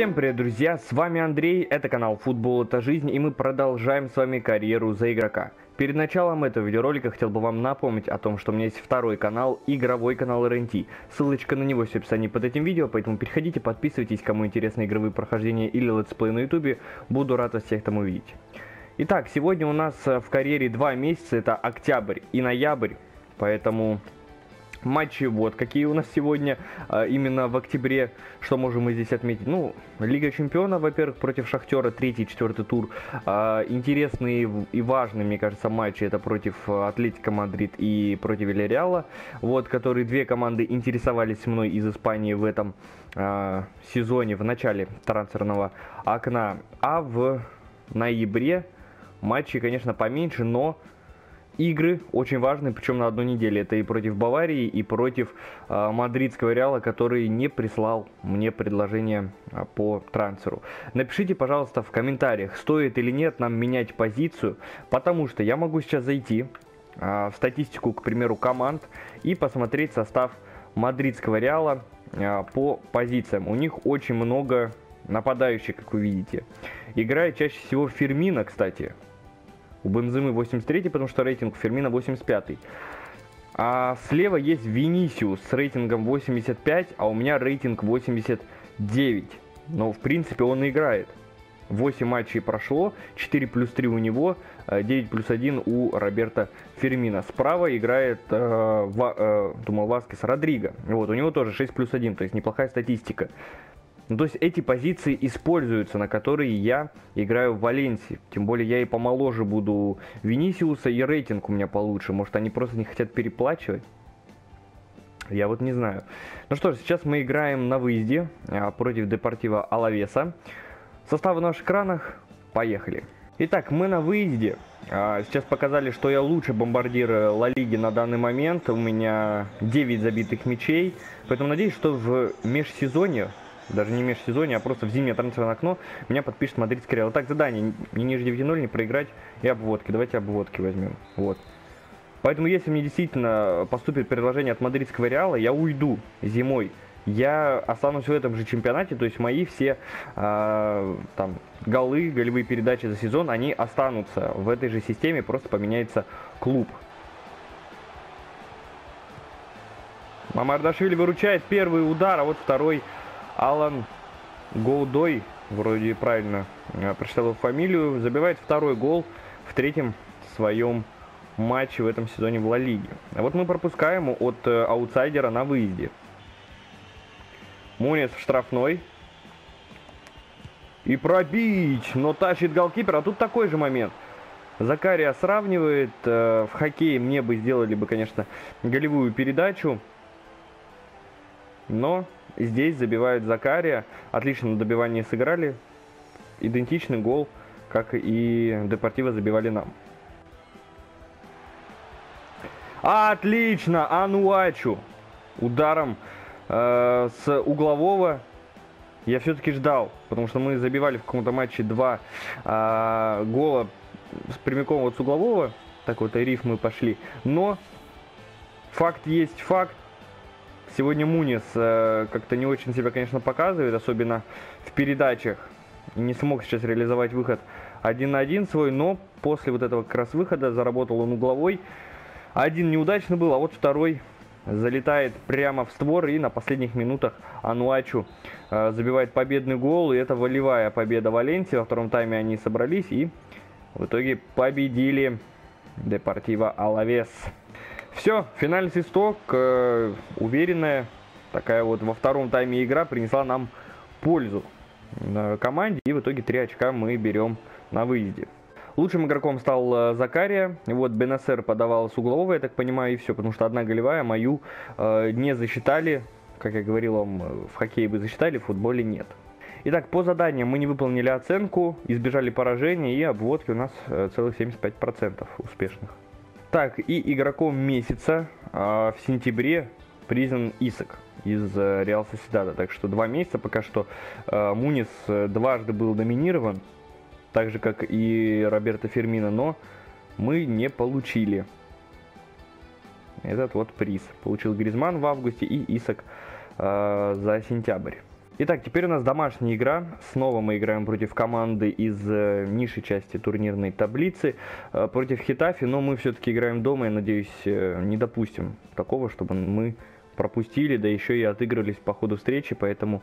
Всем привет, друзья! С вами Андрей, это канал Футбол это жизнь, и мы продолжаем с вами карьеру за игрока. Перед началом этого видеоролика хотел бы вам напомнить о том, что у меня есть второй канал, игровой канал РНТ. Ссылочка на него в описании под этим видео, поэтому переходите, подписывайтесь, кому интересны игровые прохождения или летсплей на ютубе, буду рад вас всех там увидеть. Итак, сегодня у нас в карьере два месяца, это октябрь и ноябрь, поэтому матчи вот какие у нас сегодня а, именно в октябре. Что можем мы здесь отметить? Ну, Лига Чемпионов, во-первых, против Шахтера, третий, четвертый тур. А, интересные и важные, мне кажется, матчи это против Атлетика Мадрид и против Вильяреала. Вот, которые две команды интересовались мной из Испании в этом а, сезоне, в начале трансферного окна. А в ноябре матчи, конечно, поменьше, но игры очень важные, причем на одну неделю. Это и против Баварии, и против э, мадридского Реала, который не прислал мне предложение э, по трансферу. Напишите, пожалуйста, в комментариях, стоит или нет нам менять позицию, потому что я могу сейчас зайти э, в статистику, к примеру, команд и посмотреть состав мадридского Реала э, по позициям. У них очень много нападающих, как вы видите. Играет чаще всего Фермина, кстати, у Бенземы 83, потому что рейтинг Фермина 85. А слева есть Винисиус с рейтингом 85, а у меня рейтинг 89. Но в принципе он играет. 8 матчей прошло, 4 плюс 3 у него, 9 плюс 1 у Роберта Фермина. Справа играет, э, Ва, э, думал, Васкес Родриго. Вот, у него тоже 6 плюс 1, то есть неплохая статистика. Ну, то есть эти позиции используются, на которые я играю в Валенсии. Тем более я и помоложе буду Винисиуса, и рейтинг у меня получше. Может, они просто не хотят переплачивать? Я вот не знаю. Ну что ж, сейчас мы играем на выезде а, против Депортива Алавеса. Составы на наших экранах. Поехали. Итак, мы на выезде. А, сейчас показали, что я лучший бомбардир Ла Лиги на данный момент. У меня 9 забитых мячей. Поэтому надеюсь, что в межсезонье даже не межсезонье, а просто в зимнее трансферное окно, меня подпишет мадридский Реал. Так, задание, не ниже 9-0, не проиграть и обводки. Давайте обводки возьмем. Вот. Поэтому, если мне действительно поступит предложение от мадридского Реала, я уйду зимой. Я останусь в этом же чемпионате, то есть мои все э, там голы, голевые передачи за сезон, они останутся в этой же системе, просто поменяется клуб. Мамардашвили выручает первый удар, а вот второй Алан Гоудой, вроде правильно э, прочитал его фамилию, забивает второй гол в третьем своем матче в этом сезоне в Ла Лиге. А вот мы пропускаем от э, аутсайдера на выезде. Мунец в штрафной. И пробить, но тащит голкипер. А тут такой же момент. Закария сравнивает. Э, в хоккее мне бы сделали бы, конечно, голевую передачу. Но здесь забивает Закария. Отлично на добивании сыграли. Идентичный гол, как и Депортиво забивали нам. Отлично! Ануачу! Ударом э, с углового я все-таки ждал, потому что мы забивали в каком-то матче два э, гола с прямиком вот с углового, так вот и риф мы пошли. Но факт есть факт, Сегодня Мунис э, как-то не очень себя, конечно, показывает, особенно в передачах. Не смог сейчас реализовать выход один на один свой, но после вот этого как раз выхода заработал он угловой. Один неудачный был, а вот второй залетает прямо в створ и на последних минутах Ануачу э, забивает победный гол. И это волевая победа Валенсии. Во втором тайме они собрались и в итоге победили Депортива Алавес. Все, финальный свисток, э, уверенная такая вот во втором тайме игра принесла нам пользу э, команде. И в итоге 3 очка мы берем на выезде. Лучшим игроком стал э, Закария. Вот Бенасер подавал с углового, я так понимаю, и все. Потому что одна голевая, мою э, не засчитали. Как я говорил вам, э, в хоккее бы засчитали, в футболе нет. Итак, по заданиям мы не выполнили оценку, избежали поражения и обводки у нас э, целых 75% успешных. Так, и игроком месяца э, в сентябре признан Исак из э, Реал Соседада. Так что два месяца пока что э, Мунис э, дважды был номинирован, так же как и Роберто Фермино, но мы не получили этот вот приз. Получил Гризман в августе и Исак за сентябрь. Итак, теперь у нас домашняя игра. Снова мы играем против команды из э, низшей части турнирной таблицы, э, против Хитафи, но мы все-таки играем дома, я надеюсь, э, не допустим такого, чтобы мы пропустили, да еще и отыгрывались по ходу встречи, поэтому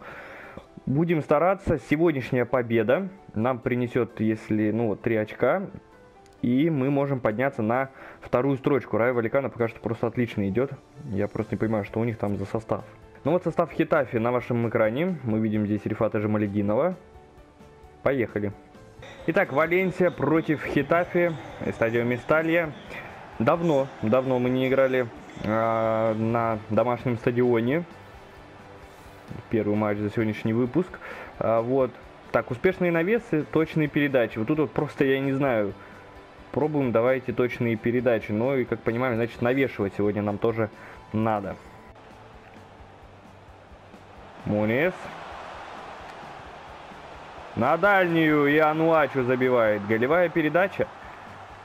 будем стараться. Сегодняшняя победа нам принесет, если, ну, вот, 3 очка, и мы можем подняться на вторую строчку. Рай Валикана пока что просто отлично идет. Я просто не понимаю, что у них там за состав. Ну вот состав Хитафи на вашем экране. Мы видим здесь Рифата Жамалединова. Поехали. Итак, Валенсия против Хитафи. Стадио Месталья. Давно, давно мы не играли э, на домашнем стадионе. Первый матч за сегодняшний выпуск. А, вот. Так, успешные навесы, точные передачи. Вот тут вот просто я не знаю. Пробуем, давайте точные передачи. Но и, как понимаем, значит, навешивать сегодня нам тоже надо. Мунис. На дальнюю и Ануачу забивает. Голевая передача.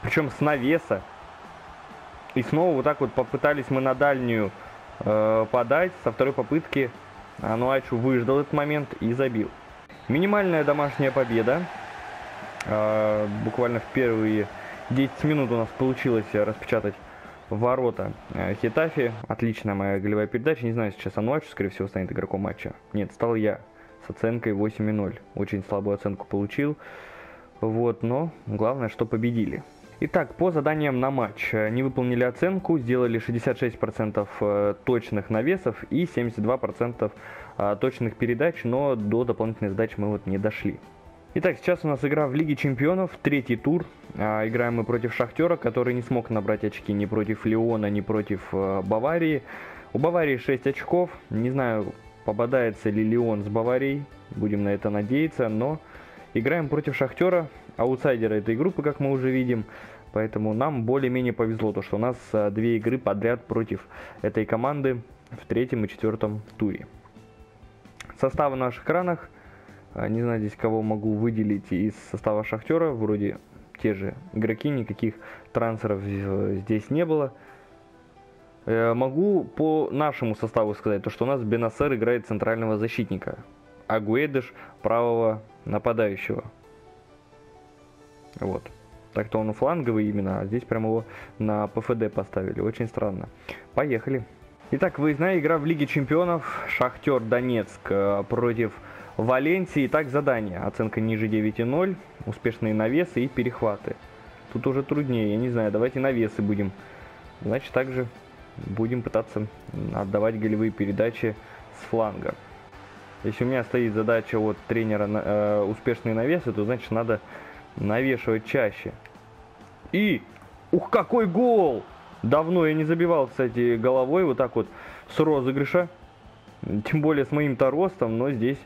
Причем с навеса. И снова вот так вот попытались мы на дальнюю э, подать. Со второй попытки Ануачу выждал этот момент и забил. Минимальная домашняя победа. Э, буквально в первые 10 минут у нас получилось распечатать ворота э, Хитафи. Отличная моя голевая передача. Не знаю, сейчас Ануачу, скорее всего, станет игроком матча. Нет, стал я с оценкой 8,0. Очень слабую оценку получил. Вот, но главное, что победили. Итак, по заданиям на матч. Э, не выполнили оценку, сделали 66% э, точных навесов и 72% точных передач, но до дополнительной задачи мы вот не дошли. Итак, сейчас у нас игра в Лиге Чемпионов, третий тур. А, играем мы против Шахтера, который не смог набрать очки ни против Леона, ни против а, Баварии. У Баварии 6 очков. Не знаю, попадается ли Леон с Баварией. Будем на это надеяться, но играем против Шахтера, аутсайдера этой группы, как мы уже видим. Поэтому нам более-менее повезло, то что у нас а, две игры подряд против этой команды в третьем и четвертом туре. Составы на наших экранах – не знаю здесь кого могу выделить из состава Шахтера. Вроде те же игроки, никаких трансферов здесь не было. Э, могу по нашему составу сказать, то что у нас Бенасер играет центрального защитника, а Гуэдыш правого нападающего. Вот. Так-то он фланговый именно, а здесь прям его на ПФД поставили. Очень странно. Поехали. Итак, выездная игра в Лиге Чемпионов. Шахтер Донецк э, против Валенсии. Так, задание. Оценка ниже 9,0. Успешные навесы и перехваты. Тут уже труднее. Я не знаю, давайте навесы будем. Значит, также будем пытаться отдавать голевые передачи с фланга. Если у меня стоит задача от тренера э, успешные навесы, то значит надо навешивать чаще. И, ух, какой гол! Давно я не забивал, кстати, головой вот так вот с розыгрыша. Тем более с моим-то ростом, но здесь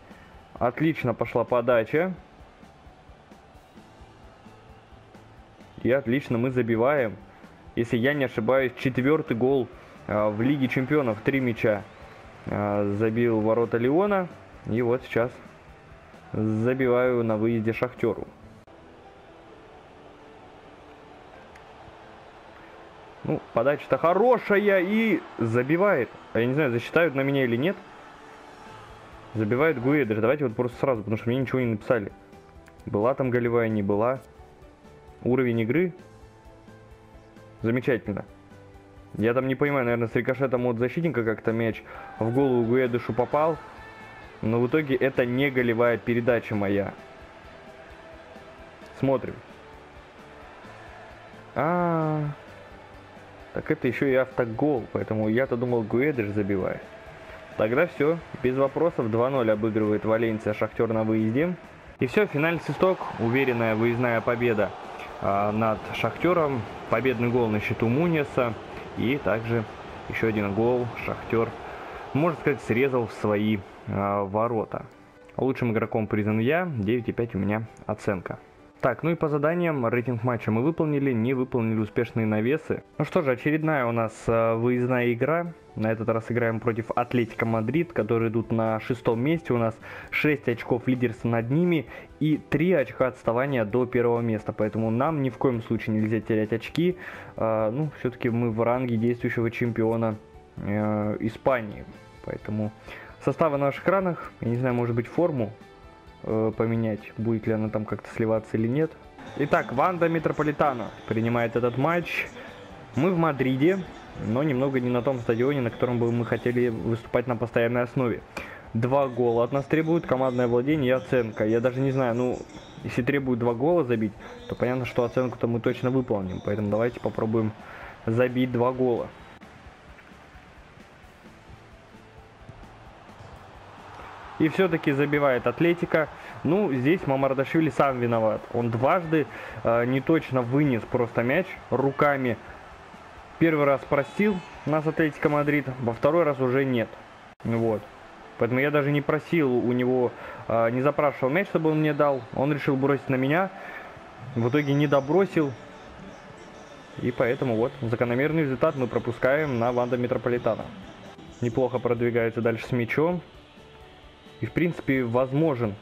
Отлично пошла подача. И отлично мы забиваем. Если я не ошибаюсь, четвертый гол э, в Лиге Чемпионов. Три мяча э, забил ворота Леона. И вот сейчас забиваю на выезде Шахтеру. Ну, подача-то хорошая и забивает. А я не знаю, засчитают на меня или нет. Забивает Гуэдер. Давайте вот просто сразу, потому что мне ничего не написали. Была там голевая, не была. Уровень игры. Замечательно. Я там не понимаю, наверное, с рикошетом от защитника как-то мяч в голову Гуэдышу попал. Но в итоге это не голевая передача моя. Смотрим. А, -а, -а. так это еще и автогол, поэтому я-то думал Гуэдыш забивает. Тогда все, без вопросов 2-0 обыгрывает Валенсия Шахтер на выезде. И все, финальный свисток, уверенная выездная победа э, над Шахтером. Победный гол на счету Муниса. И также еще один гол Шахтер, можно сказать, срезал в свои э, ворота. Лучшим игроком признан я, 9,5 у меня оценка. Так, ну и по заданиям рейтинг матча мы выполнили, не выполнили успешные навесы. Ну что же, очередная у нас э, выездная игра. На этот раз играем против Атлетика Мадрид, которые идут на шестом месте. У нас 6 очков лидерства над ними и 3 очка отставания до первого места. Поэтому нам ни в коем случае нельзя терять очки. Э, ну, все-таки мы в ранге действующего чемпиона э, Испании. Поэтому составы на наших экранах. Я не знаю, может быть форму э, поменять, будет ли она там как-то сливаться или нет. Итак, Ванда Метрополитано принимает этот матч. Мы в Мадриде, но немного не на том стадионе, на котором бы мы хотели выступать на постоянной основе. Два гола от нас требуют, командное владение и оценка. Я даже не знаю, ну, если требуют два гола забить, то понятно, что оценку-то мы точно выполним. Поэтому давайте попробуем забить два гола. И все-таки забивает Атлетика. Ну, здесь Мамардашвили сам виноват. Он дважды э, не точно вынес просто мяч руками. Первый раз простил нас Атлетика Мадрид, во второй раз уже нет. Вот. Поэтому я даже не просил у него, э, не запрашивал мяч, чтобы он мне дал. Он решил бросить на меня. В итоге не добросил. И поэтому вот закономерный результат мы пропускаем на Ванда Метрополитана. Неплохо продвигается дальше с мячом. И в принципе возможен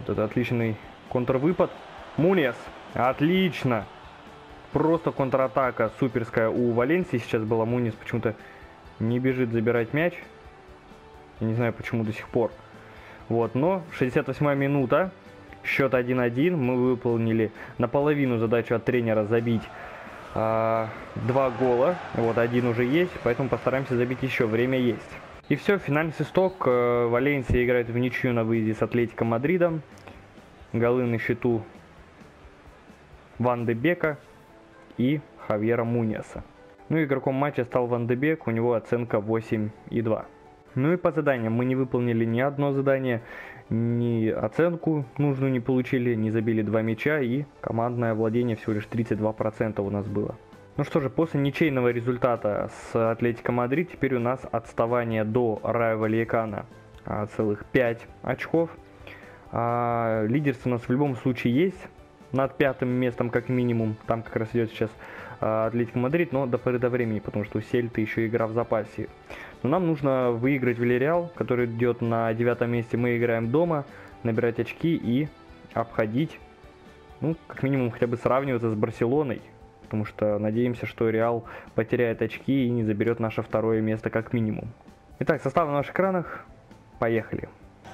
вот это отличный контрвыпад. Мунес. Отлично. Просто контратака суперская у Валенсии сейчас была. Мунис почему-то не бежит забирать мяч. Я не знаю почему до сих пор. Вот, но 68 минута. Счет 1-1. Мы выполнили наполовину задачу от тренера забить а, два гола. Вот, один уже есть, поэтому постараемся забить еще. Время есть. И все, финальный свисток. Э, Валенсия играет в ничью на выезде с Атлетиком Мадридом. Голы на счету Ван де Бека и Хавьера Муниаса. Ну, игроком матча стал Ван де Бек, у него оценка 8,2. Ну и по заданиям мы не выполнили ни одно задание, ни оценку нужную не получили, не забили два мяча и командное владение всего лишь 32% у нас было. Ну что же, после ничейного результата с Атлетико Мадрид, теперь у нас отставание до Рая Вальякана а, целых 5 очков. А, лидерство у нас в любом случае есть, над пятым местом как минимум, там как раз идет сейчас а, Атлетико Мадрид, но до поры до времени, потому что у Сельты еще игра в запасе. Но нам нужно выиграть Вильяреал, который идет на девятом месте, мы играем дома, набирать очки и обходить, ну, как минимум хотя бы сравниваться с Барселоной, потому что надеемся, что Реал потеряет очки и не заберет наше второе место как минимум. Итак, состав на наших экранах. Поехали.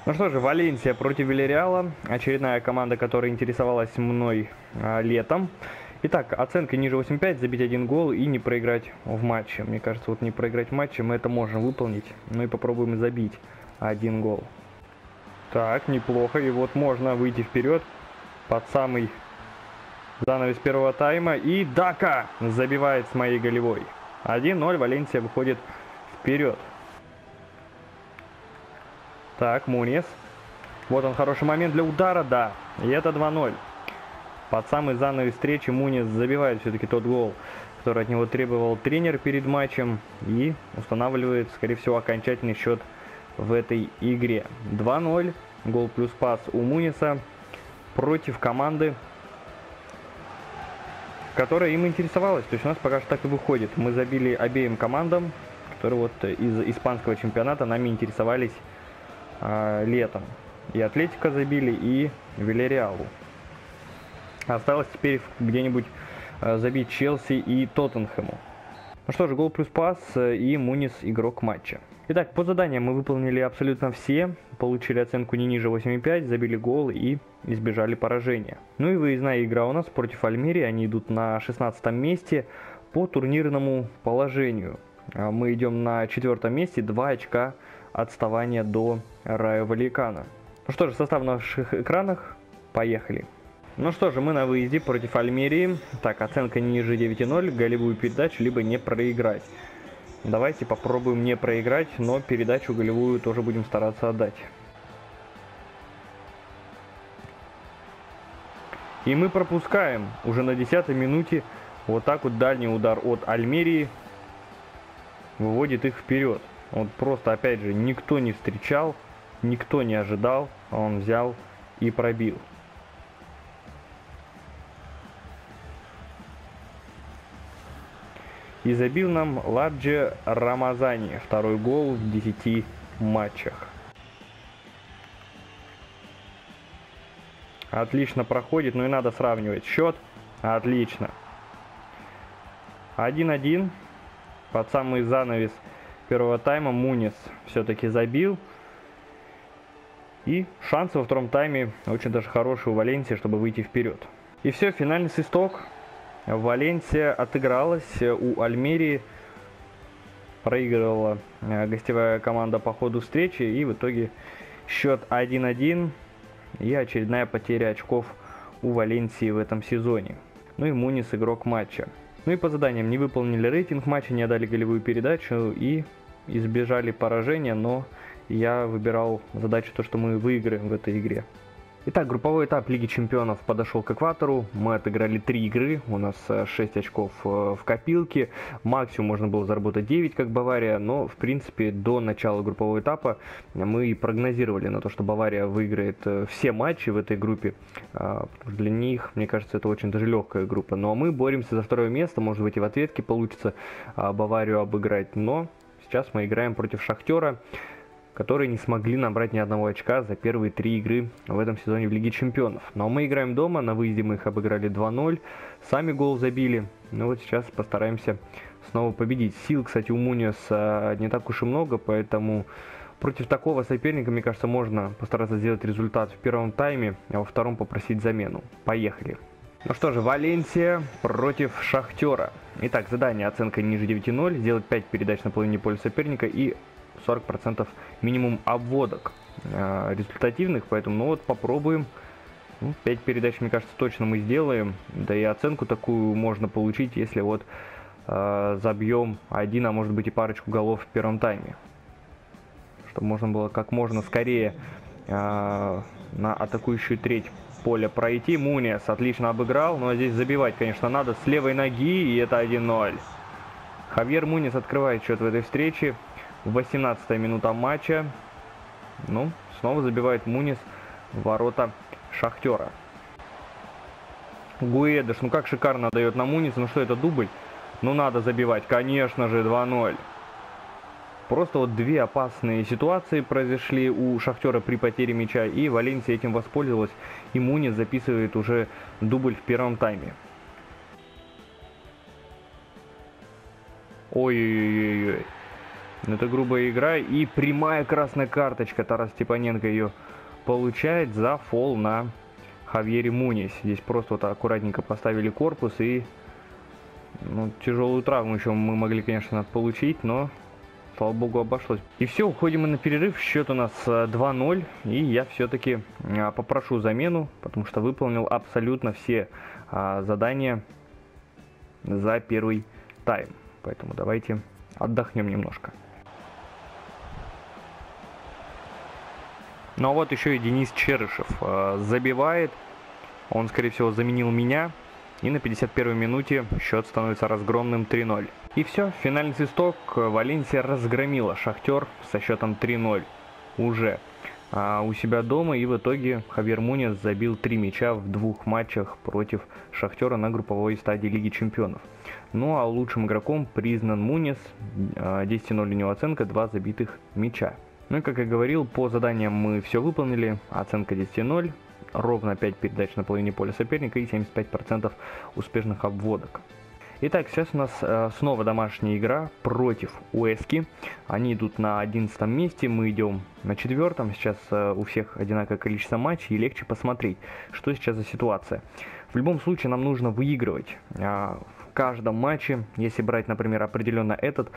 Ну что же, Валенсия против Вильяреала. Очередная команда, которая интересовалась мной а, летом. Итак, оценка ниже 8.5, забить один гол и не проиграть в матче. Мне кажется, вот не проиграть в матче мы это можем выполнить. Ну и попробуем забить один гол. Так, неплохо. И вот можно выйти вперед под самый Занавес первого тайма. И Дака забивает с моей голевой. 1-0. Валенсия выходит вперед. Так, Мунис. Вот он, хороший момент для удара, да. И это 2-0. Под самый занавес встречи Мунис забивает все-таки тот гол, который от него требовал тренер перед матчем. И устанавливает, скорее всего, окончательный счет в этой игре. 2-0. Гол плюс пас у Муниса против команды которая им интересовалась. То есть у нас пока что так и выходит. Мы забили обеим командам, которые вот из испанского чемпионата нами интересовались э, летом. И Атлетика забили, и Вильяреалу. Осталось теперь где-нибудь э, забить Челси и Тоттенхэму. Ну что ж, гол плюс пас э, и Мунис игрок матча. Итак, по заданиям мы выполнили абсолютно все, получили оценку не ниже 8,5, забили гол и избежали поражения. Ну и выездная игра у нас против Альмерии, они идут на 16 месте по турнирному положению. А мы идем на четвертом месте, 2 очка отставания до Рая Валикана. Ну что же, состав на наших экранах, поехали. Ну что же, мы на выезде против Альмерии. Так, оценка не ниже 9,0, голевую передачу, либо не проиграть. Давайте попробуем не проиграть, но передачу голевую тоже будем стараться отдать. И мы пропускаем уже на 10 минуте вот так вот дальний удар от Альмерии выводит их вперед. Вот просто опять же никто не встречал, никто не ожидал, а он взял и пробил. И забил нам Ладже Рамазани. Второй гол в 10 матчах. Отлично проходит, но и надо сравнивать счет. Отлично. 1-1. Под самый занавес первого тайма Мунис все-таки забил. И шансы во втором тайме очень даже хорошие у Валенсии, чтобы выйти вперед. И все, финальный свисток. Валенсия отыгралась у Альмерии. Проигрывала э, гостевая команда по ходу встречи. И в итоге счет 1-1. И очередная потеря очков у Валенсии в этом сезоне. Ну и Мунис игрок матча. Ну и по заданиям не выполнили рейтинг матча, не отдали голевую передачу и избежали поражения, но я выбирал задачу то, что мы выиграем в этой игре. Итак, групповой этап Лиги Чемпионов подошел к экватору. Мы отыграли 3 игры, у нас 6 э, очков э, в копилке. Максимум можно было заработать 9, как Бавария, но, в принципе, до начала группового этапа мы прогнозировали на то, что Бавария выиграет э, все матчи в этой группе. А, для них, мне кажется, это очень даже легкая группа. Но мы боремся за второе место, может быть, и в ответке получится а, Баварию обыграть. Но сейчас мы играем против Шахтера которые не смогли набрать ни одного очка за первые три игры в этом сезоне в Лиге Чемпионов. Но мы играем дома, на выезде мы их обыграли 2-0, сами гол забили. Ну вот сейчас постараемся снова победить. Сил, кстати, у Муниса не так уж и много, поэтому против такого соперника, мне кажется, можно постараться сделать результат в первом тайме, а во втором попросить замену. Поехали. Ну что же, Валенсия против Шахтера. Итак, задание оценка ниже 9.0, сделать 5 передач на половине поля соперника и 40% минимум обводок э, результативных, поэтому ну вот попробуем. Ну, 5 передач, мне кажется, точно мы сделаем. Да и оценку такую можно получить, если вот э, забьем один, а может быть и парочку голов в первом тайме. Чтобы можно было как можно скорее э, на атакующую треть поля пройти. Муниас отлично обыграл, но здесь забивать, конечно, надо с левой ноги, и это 1-0. Хавьер Мунис открывает счет в этой встрече. 18 минута матча. Ну, снова забивает Мунис ворота Шахтера. Гуэдыш, ну как шикарно дает на Муниса. Ну что это, дубль? Ну надо забивать, конечно же, 2-0. Просто вот две опасные ситуации произошли у Шахтера при потере мяча, и Валенсия этим воспользовалась, и Мунис записывает уже дубль в первом тайме. Ой-ой-ой-ой. Это грубая игра и прямая красная карточка. Тарас Степаненко ее получает за фол на Хавьере Мунис. Здесь просто вот аккуратненько поставили корпус и ну, тяжелую травму еще мы могли, конечно, получить, но слава богу, обошлось. И все, уходим мы на перерыв. Счет у нас 2-0. Э, и я все-таки а, попрошу замену, потому что выполнил абсолютно все а, задания за первый тайм. Поэтому давайте отдохнем немножко. Ну а вот еще и Денис Черышев э, забивает. Он, скорее всего, заменил меня. И на 51-й минуте счет становится разгромным 3-0. И все, финальный свисток. Валенсия разгромила Шахтер со счетом 3-0 уже а, у себя дома. И в итоге Хавьер Мунес забил три мяча в двух матчах против Шахтера на групповой стадии Лиги Чемпионов. Ну а лучшим игроком признан Мунес. 10-0 у него оценка, 2 забитых мяча. Ну и как я говорил, по заданиям мы все выполнили. Оценка 10.0, ровно 5 передач на половине поля соперника и 75% успешных обводок. Итак, сейчас у нас э, снова домашняя игра против Уэски. Они идут на 11 месте, мы идем на четвертом. Сейчас э, у всех одинаковое количество матчей и легче посмотреть, что сейчас за ситуация. В любом случае нам нужно выигрывать э, в каждом матче. Если брать, например, определенно этот,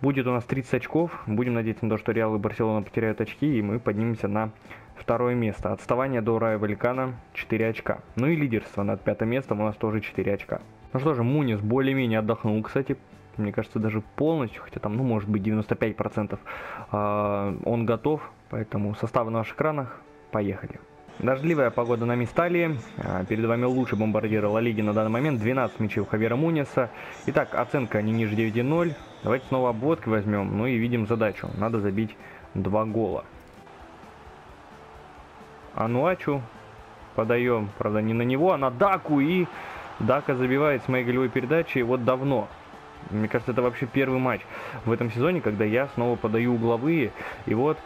Будет у нас 30 очков. Будем надеяться на то, что Реал и Барселона потеряют очки, и мы поднимемся на второе место. Отставание до Рая Валикана 4 очка. Ну и лидерство над пятым местом у нас тоже 4 очка. Ну что же, Мунис более-менее отдохнул, кстати. Мне кажется, даже полностью, хотя там, ну, может быть, 95% а, он готов. Поэтому составы на ваших экранах. Поехали. Дождливая погода на Мисталии. А, перед вами лучший бомбардир Ла Лиги на данный момент. 12 мячей у Хавера Муниса. Итак, оценка не ниже 9.0. Давайте снова обводки возьмем. Ну и видим задачу. Надо забить два гола. Ануачу подаем, правда, не на него, а на Даку. И Дака забивает с моей голевой передачи вот давно. Мне кажется, это вообще первый матч в этом сезоне, когда я снова подаю угловые. И вот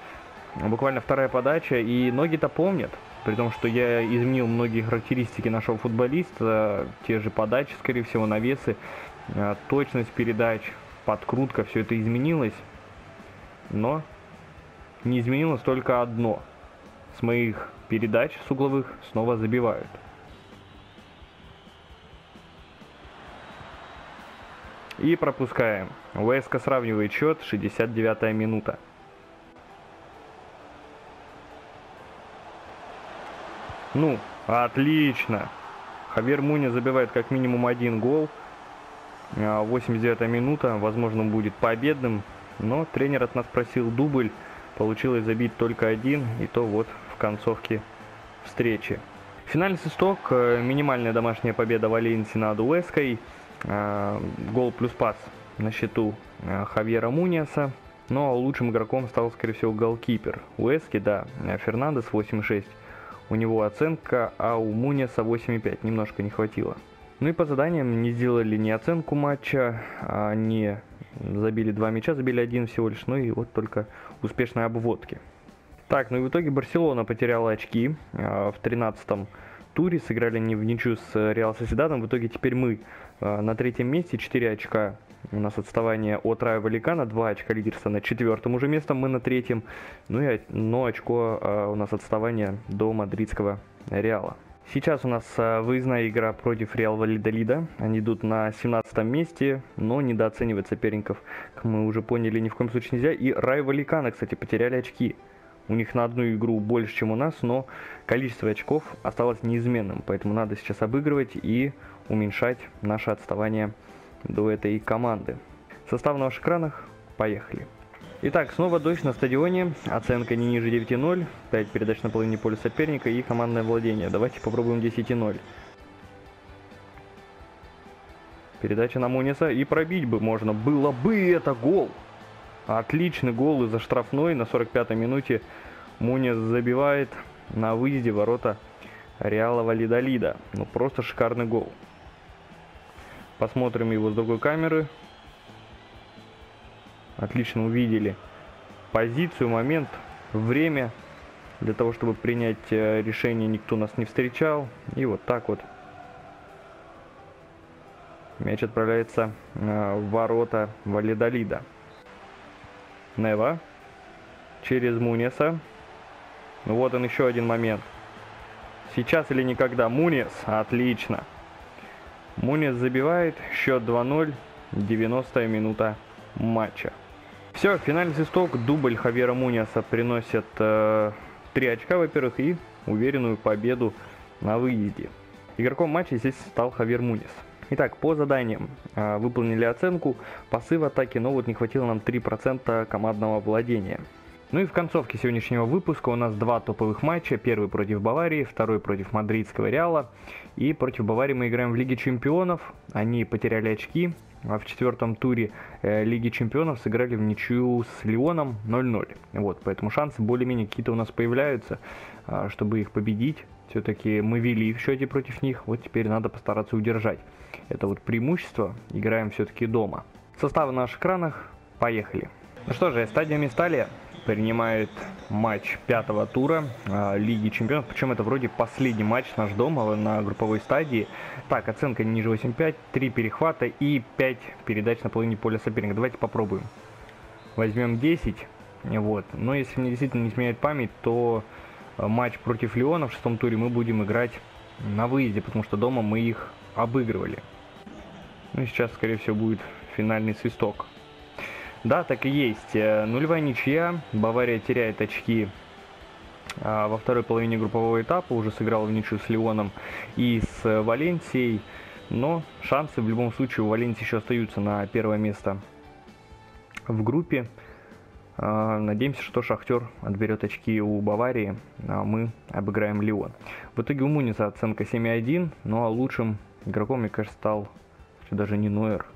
буквально вторая подача, и ноги-то помнят. При том, что я изменил многие характеристики нашего футболиста, те же подачи, скорее всего, навесы, э, точность передач, подкрутка, все это изменилось. но не изменилось только одно. С моих передач с угловых снова забивают. И пропускаем. УСК сравнивает счет, 69 минута. Ну, отлично. Хавер Муни забивает как минимум один гол. 89 а, минута, возможно, будет победным. Но тренер от нас просил дубль. Получилось забить только один, и то вот в концовке встречи. Финальный свисток, э, минимальная домашняя победа Валенсии над Уэской. Э, гол плюс пас на счету э, Хавьера Муниаса. Но ну, а лучшим игроком стал, скорее всего, голкипер. Уэски, да, Фернандес 8,6. У него оценка, а у Муниаса 8,5. Немножко не хватило. Ну и по заданиям не сделали ни оценку матча, а не забили два мяча, забили один всего лишь, ну и вот только успешные обводки. Так, ну и в итоге Барселона потеряла очки э, в 13-м туре, сыграли не в ничью с Реал Соседадом, в итоге теперь мы э, на третьем месте, 4 очка у нас отставание от Рая Валикана, 2 очка лидерства на четвертом уже местом, мы на третьем, ну и но очко э, у нас отставание до мадридского Реала. Сейчас у нас э, выездная игра против Реал Валидолида. Они идут на 17 месте, но недооценивать соперников, как мы уже поняли, ни в коем случае нельзя. И Рай Валикана, кстати, потеряли очки. У них на одну игру больше, чем у нас, но количество очков осталось неизменным. Поэтому надо сейчас обыгрывать и уменьшать наше отставание до этой команды. Состав на ваших экранах. Поехали. Итак, снова дождь на стадионе, оценка не ниже 9.0, 5 передач на половине поля соперника и командное владение. Давайте попробуем 10.0. Передача на Муниса и пробить бы можно. Было бы это гол! Отличный гол из-за штрафной на 45-й минуте. Мунис забивает на выезде ворота Реала Валидолида. Ну просто шикарный гол. Посмотрим его с другой камеры отлично увидели позицию, момент, время для того, чтобы принять э, решение, никто нас не встречал. И вот так вот мяч отправляется э, в ворота Валидолида. Нева через Муниса. Вот он еще один момент. Сейчас или никогда. Мунис. Отлично. Мунис забивает. Счет 2-0. 90 минута матча. Все, финальный свисток, дубль Хавера Муниаса приносит э, 3 очка, во-первых, и уверенную победу на выезде. Игроком матча здесь стал Хавер Мунис. Итак, по заданиям э, выполнили оценку, пасы в атаке, но вот не хватило нам 3% командного владения. Ну и в концовке сегодняшнего выпуска у нас два топовых матча. Первый против Баварии, второй против мадридского Реала. И против Баварии мы играем в Лиге Чемпионов. Они потеряли очки, а в четвертом туре э, Лиги Чемпионов сыграли в ничью с Лионом 0-0. Вот, поэтому шансы более-менее какие-то у нас появляются, э, чтобы их победить. Все-таки мы вели в счете против них, вот теперь надо постараться удержать. Это вот преимущество, играем все-таки дома. Составы на наших экранах, поехали. Ну что же, стадия Мисталия принимает матч пятого тура э, Лиги Чемпионов. Причем это вроде последний матч наш дома на групповой стадии. Так, оценка ниже 8.5, 3 перехвата и 5 передач на половине поля соперника. Давайте попробуем. Возьмем 10. Вот. Но если мне действительно не изменяет память, то э, матч против Леона в шестом туре мы будем играть на выезде, потому что дома мы их обыгрывали. Ну и сейчас, скорее всего, будет финальный свисток. Да, так и есть. Э, нулевая ничья. Бавария теряет очки а, во второй половине группового этапа. Уже сыграла в ничью с Лионом и с Валенсией. Но шансы в любом случае у Валенсии еще остаются на первое место в группе. А, надеемся, что Шахтер отберет очки у Баварии, а мы обыграем Лион. В итоге у Муниса оценка 7,1, ну а лучшим игроком, мне кажется, стал даже не Нойер,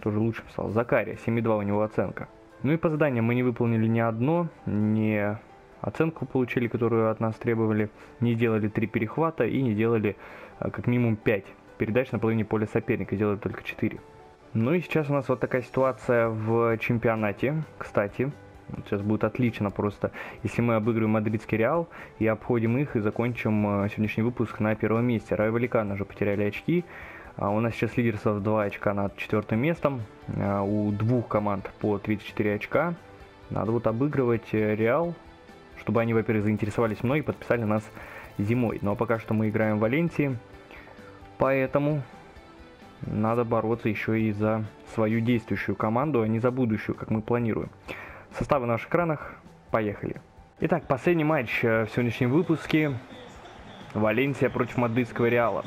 тоже лучшим стал. Закария, 7,2 у него оценка. Ну и по заданиям мы не выполнили ни одно, не оценку получили, которую от нас требовали, не делали три перехвата и не делали а, как минимум 5 передач на половине поля соперника, делали только 4. Ну и сейчас у нас вот такая ситуация в чемпионате, кстати. Сейчас будет отлично просто, если мы обыгрываем мадридский Реал и обходим их и закончим а, сегодняшний выпуск на первом месте. Рай Валикан уже потеряли очки, у нас сейчас лидерство в 2 очка над четвертым местом. А, у двух команд по 34 очка. Надо вот обыгрывать э, Реал, чтобы они, во-первых, заинтересовались мной и подписали нас зимой. Но пока что мы играем в Валенсии, поэтому надо бороться еще и за свою действующую команду, а не за будущую, как мы планируем. Составы на наших экранах. Поехали. Итак, последний матч э, в сегодняшнем выпуске. Валенсия против Мадридского Реала.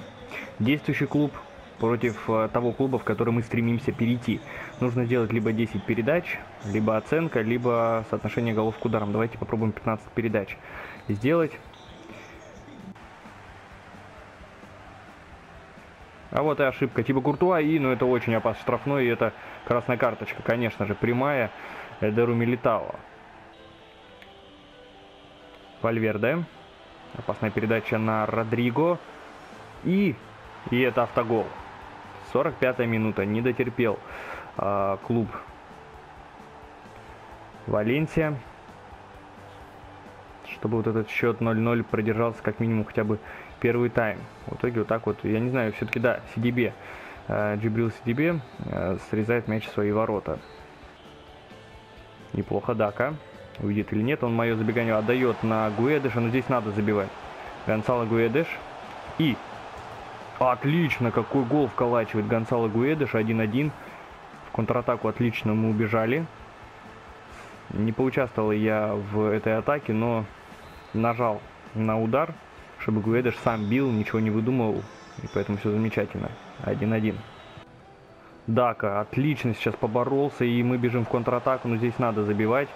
Действующий клуб против э, того клуба, в который мы стремимся перейти. Нужно сделать либо 10 передач, либо оценка, либо соотношение голов к ударам. Давайте попробуем 15 передач сделать. А вот и ошибка типа Куртуа, и, ну, это очень опасно штрафной, и это красная карточка, конечно же, прямая Эдеру Милитао. Вальверде. Опасная передача на Родриго. И, и это автогол. 45 минута, не дотерпел э, клуб Валенсия. Чтобы вот этот счет 0-0 продержался как минимум хотя бы первый тайм. В итоге вот так вот, я не знаю, все-таки да, Сидибе, э, Джибрил Сидибе э, срезает мяч в свои ворота. Неплохо Дака. Увидит или нет, он мое забегание отдает на Гуэдыша, но здесь надо забивать. Гонсало Гуэдыш. И Отлично, какой гол вколачивает Гонсало Гуэдеш, 1-1. В контратаку отлично мы убежали. Не поучаствовал я в этой атаке, но нажал на удар, чтобы Гуэдеш сам бил, ничего не выдумывал. И поэтому все замечательно. 1-1. Дака отлично сейчас поборолся, и мы бежим в контратаку, но здесь надо забивать.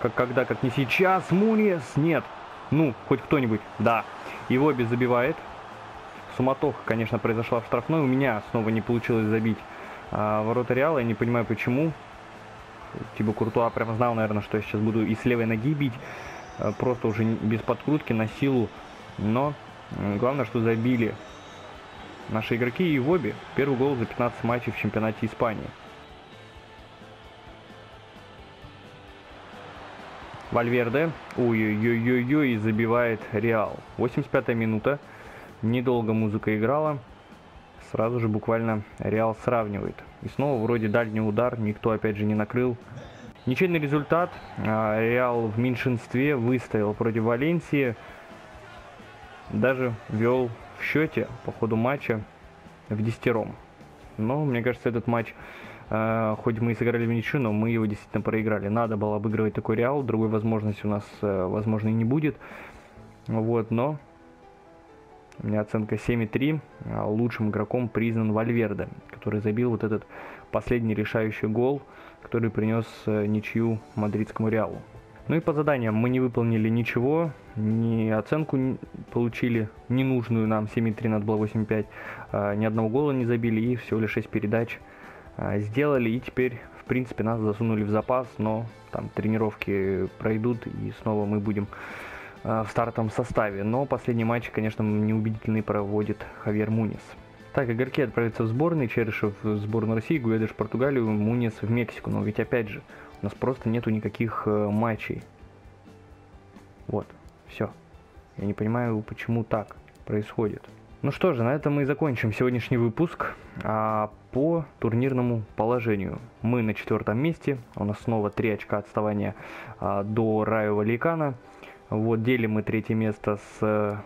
Как когда, как не сейчас. Муньес, нет. Ну, хоть кто-нибудь, да. Его без забивает. Суматоха, конечно, произошла в штрафной. У меня снова не получилось забить а, ворота Реала. Я не понимаю, почему. Типа Куртуа прямо знал, наверное, что я сейчас буду и с левой ноги бить. А, просто уже без подкрутки, на силу. Но главное, что забили наши игроки и в обе. Первый гол за 15 матчей в чемпионате Испании. Вальверде, ой-ой-ой-ой, забивает Реал. 85 минута. Недолго музыка играла. Сразу же буквально Реал сравнивает. И снова вроде дальний удар, никто опять же не накрыл. Ничейный результат. А, Реал в меньшинстве выстоял против Валенсии. Даже вел в счете по ходу матча в десятером. Но мне кажется, этот матч, э, хоть мы и сыграли в ничью, но мы его действительно проиграли. Надо было обыгрывать такой Реал, другой возможности у нас, э, возможно, и не будет. Вот, но у меня оценка 7,3. А лучшим игроком признан Вальверде, который забил вот этот последний решающий гол, который принес э, ничью мадридскому Реалу. Ну и по заданиям мы не выполнили ничего, ни оценку получили ненужную нам, 7,3 надо было 8,5, а, ни одного гола не забили и всего лишь 6 передач а, сделали. И теперь, в принципе, нас засунули в запас, но там тренировки пройдут и снова мы будем в стартовом составе. Но последний матч, конечно, неубедительный проводит Хавьер Мунис. Так, игроки отправятся в сборные, Черышев в сборную России, Гуэдеш в Португалию, Мунис в Мексику. Но ведь опять же, у нас просто нету никаких э, матчей. Вот, все. Я не понимаю, почему так происходит. Ну что же, на этом мы и закончим сегодняшний выпуск. А по турнирному положению мы на четвертом месте. У нас снова 3 очка отставания а, до Райо Валикана. Вот, делим мы третье место с э,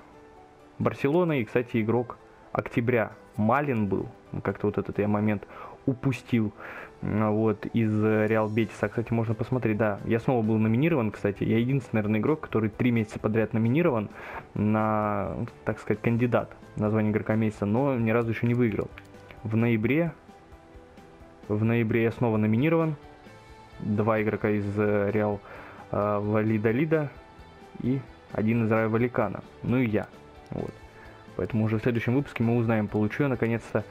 Барселоной. И, кстати, игрок октября Малин был. Как-то вот этот я момент упустил. Вот, из Реал Бетиса. Кстати, можно посмотреть, да, я снова был номинирован, кстати. Я единственный, наверное, игрок, который три месяца подряд номинирован на, так сказать, кандидат на звание игрока месяца, но ни разу еще не выиграл. В ноябре, в ноябре я снова номинирован. Два игрока из э, Реал э, Валида Лида и один из Рая Валикана, ну и я. Вот. Поэтому уже в следующем выпуске мы узнаем, получу я наконец-то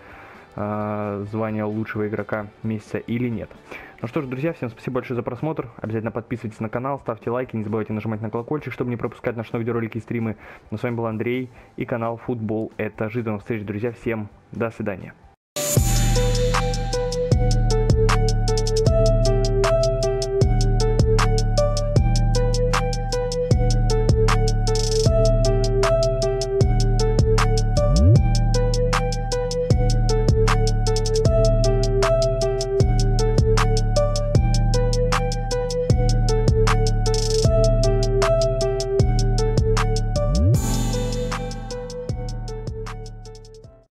э, звание лучшего игрока месяца или нет. Ну что ж, друзья, всем спасибо большое за просмотр. Обязательно подписывайтесь на канал, ставьте лайки, не забывайте нажимать на колокольчик, чтобы не пропускать наши новые видеоролики и стримы. Ну с вами был Андрей и канал Футбол это жизнь. До новых встреч, друзья. Всем до свидания.